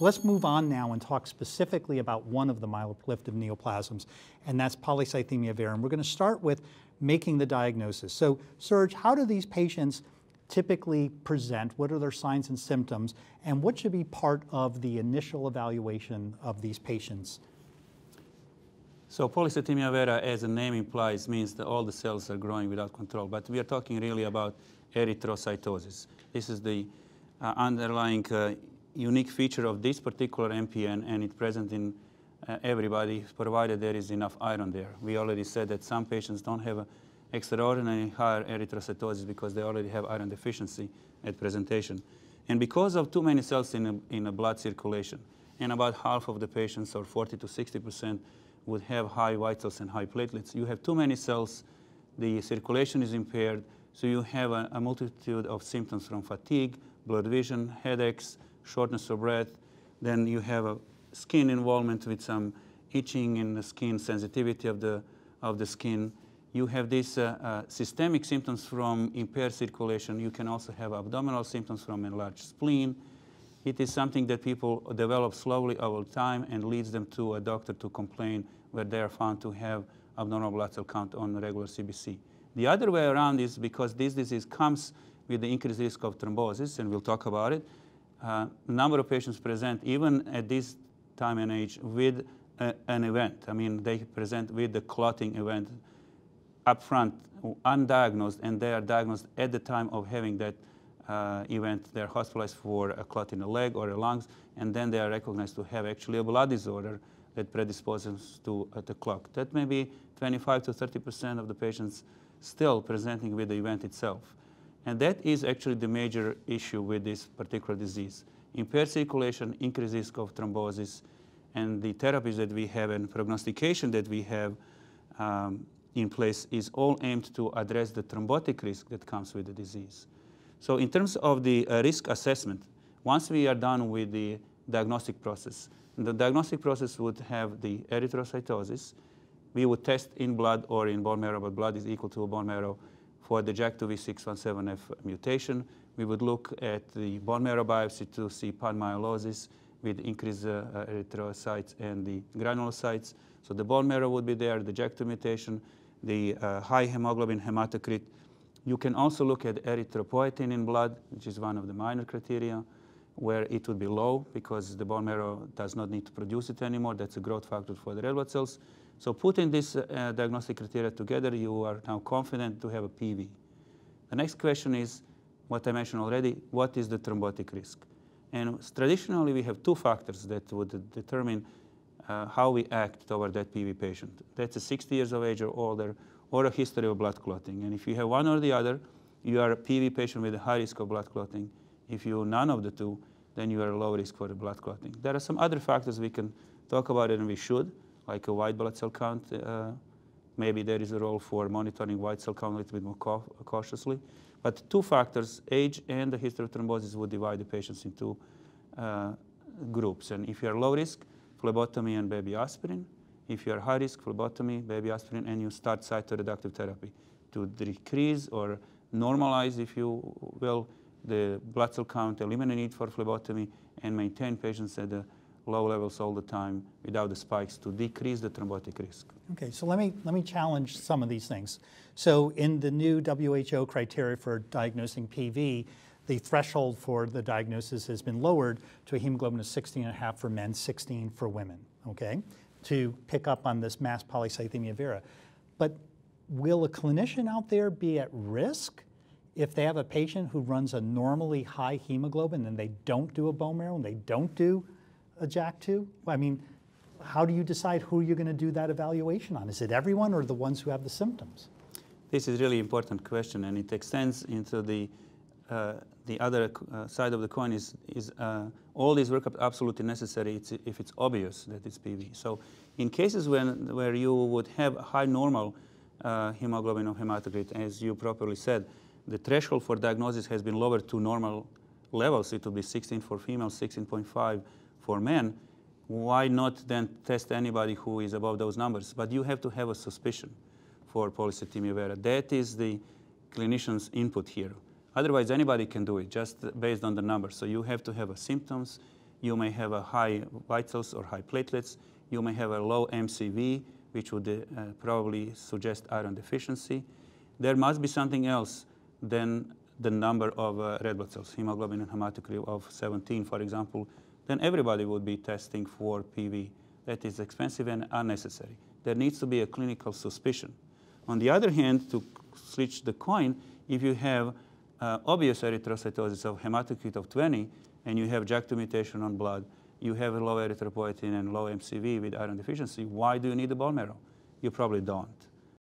Let's move on now and talk specifically about one of the myeloproliferative neoplasms, and that's polycythemia vera. And we're going to start with making the diagnosis. So, Serge, how do these patients typically present? What are their signs and symptoms? And what should be part of the initial evaluation of these patients? So polycythemia vera, as the name implies, means that all the cells are growing without control. But we are talking really about erythrocytosis. This is the uh, underlying uh, unique feature of this particular MPN, and it's present in uh, everybody, provided there is enough iron there. We already said that some patients don't have extraordinary higher erythrocytosis because they already have iron deficiency at presentation. And because of too many cells in a, in a blood circulation, and about half of the patients, or 40 to 60 percent, would have high white cells and high platelets. You have too many cells, the circulation is impaired, so you have a, a multitude of symptoms from fatigue, blurred vision, headaches, shortness of breath. Then you have a skin involvement with some itching in the skin, sensitivity of the, of the skin. You have these uh, uh, systemic symptoms from impaired circulation. You can also have abdominal symptoms from enlarged spleen. It is something that people develop slowly over time and leads them to a doctor to complain where they are found to have abnormal blood cell count on regular CBC. The other way around is because this disease comes with the increased risk of thrombosis, and we'll talk about it. Uh, number of patients present, even at this time and age, with a, an event. I mean, they present with the clotting event upfront, undiagnosed, and they are diagnosed at the time of having that uh, event. They're hospitalized for a clot in the leg or the lungs, and then they are recognized to have actually a blood disorder that predisposes to uh, the clot. That may be 25 to 30 percent of the patients still presenting with the event itself. And that is actually the major issue with this particular disease. Impaired circulation, increased risk of thrombosis, and the therapies that we have and prognostication that we have um, in place is all aimed to address the thrombotic risk that comes with the disease. So in terms of the uh, risk assessment, once we are done with the diagnostic process, the diagnostic process would have the erythrocytosis. We would test in blood or in bone marrow, but blood is equal to bone marrow for the JAK2V617F mutation. We would look at the bone marrow biopsy to see panmyelosis with increased uh, erythrocytes and the granulocytes. So the bone marrow would be there, the JAK2 mutation, the uh, high hemoglobin hematocrit. You can also look at erythropoietin in blood, which is one of the minor criteria, where it would be low because the bone marrow does not need to produce it anymore. That's a growth factor for the red blood cells. So putting this uh, diagnostic criteria together, you are now confident to have a PV. The next question is, what I mentioned already, what is the thrombotic risk? And traditionally, we have two factors that would determine uh, how we act toward that PV patient. That's a 60 years of age or older, or a history of blood clotting. And if you have one or the other, you are a PV patient with a high risk of blood clotting. If you none of the two, then you are a low risk for the blood clotting. There are some other factors we can talk about, and we should like a white blood cell count. Uh, maybe there is a role for monitoring white cell count a little bit more cautiously. But two factors, age and the history of thrombosis, would divide the patients into uh, groups. And if you are low risk, phlebotomy and baby aspirin. If you are high risk, phlebotomy, baby aspirin, and you start cytoreductive therapy to decrease or normalize, if you will, the blood cell count, eliminate need for phlebotomy, and maintain patients at the low levels all the time without the spikes to decrease the thrombotic risk. Okay, so let me, let me challenge some of these things. So in the new WHO criteria for diagnosing PV, the threshold for the diagnosis has been lowered to a hemoglobin of 16 and a half for men, 16 for women, okay, to pick up on this masked polycythemia vera. But will a clinician out there be at risk if they have a patient who runs a normally high hemoglobin and they don't do a bone marrow and they don't do a JAK2? I mean, how do you decide who you're going to do that evaluation on? Is it everyone or the ones who have the symptoms? This is really important question, and it extends into the uh, the other uh, side of the coin is, is uh, all these workup absolutely necessary it's, if it's obvious that it's PV. So in cases when, where you would have high normal uh, hemoglobin or hematocrit, as you properly said, the threshold for diagnosis has been lowered to normal levels. It will be 16 for females, 16.5 for men, why not then test anybody who is above those numbers? But you have to have a suspicion for polycythemia vera. That is the clinician's input here. Otherwise, anybody can do it just based on the numbers. So you have to have symptoms, you may have a high vitals or high platelets, you may have a low MCV, which would uh, probably suggest iron deficiency. There must be something else than the number of uh, red blood cells, hemoglobin and hematocrit of 17, for example, then everybody would be testing for PV. That is expensive and unnecessary. There needs to be a clinical suspicion. On the other hand, to switch the coin, if you have uh, obvious erythrocytosis of hematocrit of 20 and you have JAK2 mutation on blood, you have low erythropoietin and low MCV with iron deficiency, why do you need a bone marrow? You probably don't.